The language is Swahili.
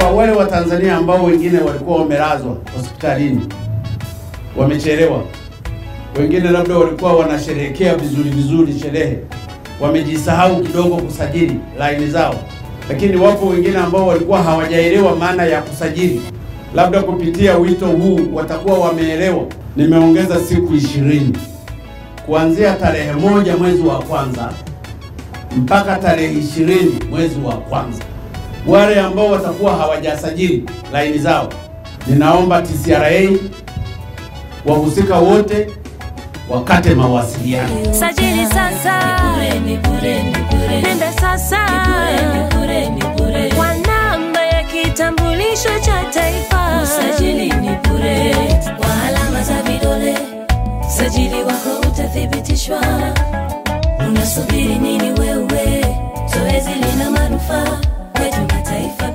kwa wale wa Tanzania ambao wengine walikuwa wamelazwa hospitalini, wamechelewa, wengine labda walikuwa wanasherehekea vizuri vizuri sherehe, wamejisahau kidogo kusajili laini zao, lakini wapo wengine ambao walikuwa hawajaelewa maana ya kusajili, labda kupitia wito huu watakuwa wameelewa. Nimeongeza siku ishirini. Kuanzia tarehe moja mwezi wa kwanza mpaka tarehe ishirini mwezi wa kwanza. Wale ambao watakuwa hawajasajili laini zao, ninaomba TCRA wahusika wote wakate mawasiliano. Sajili sasa, nenda sasa kwa namba ya kitambulisho cha taifa. Usajili ni bure kwa alama za vidole, sajili wako utathibitishwa. Unasubiri nini wewe? Zoezi lina manufaa kwetu mataifa